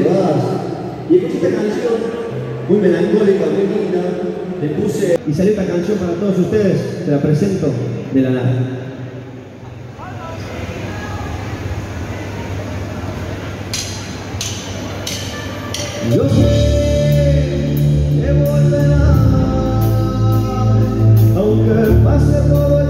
Y escuché esta canción, muy melancólica, muy linda, le puse y salió esta canción para todos ustedes, se la presento de la nada. Yo sé que volverá, aunque pase todo el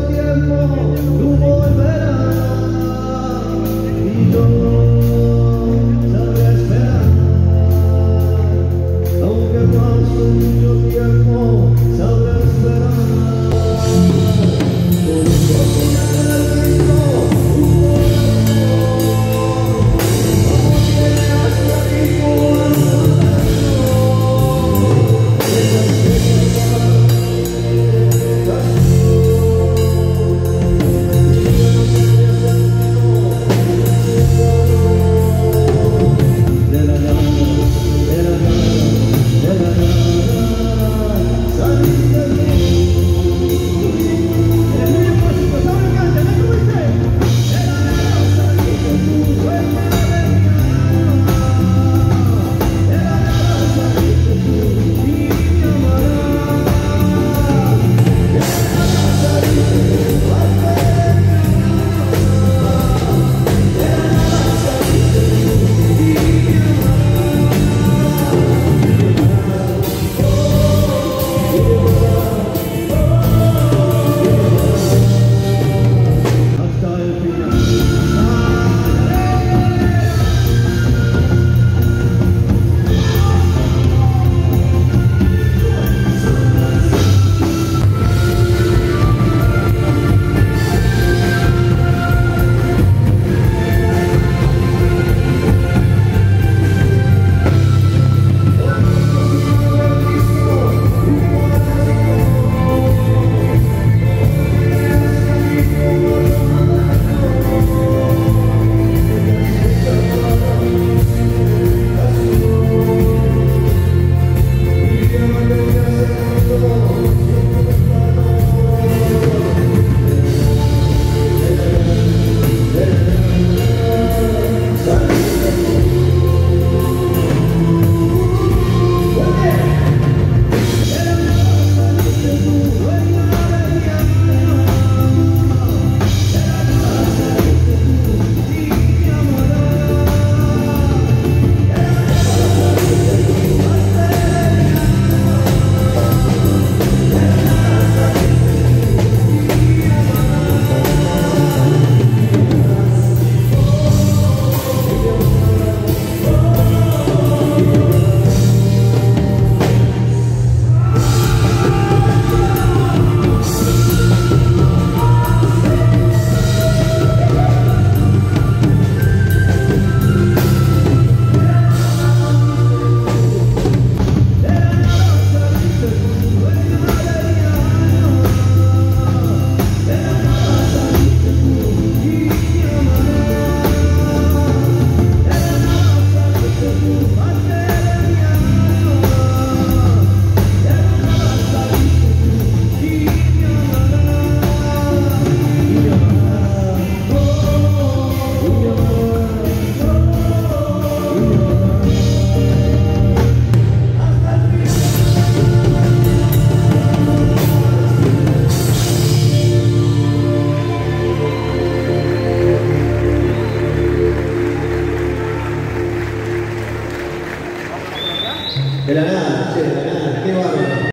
De la.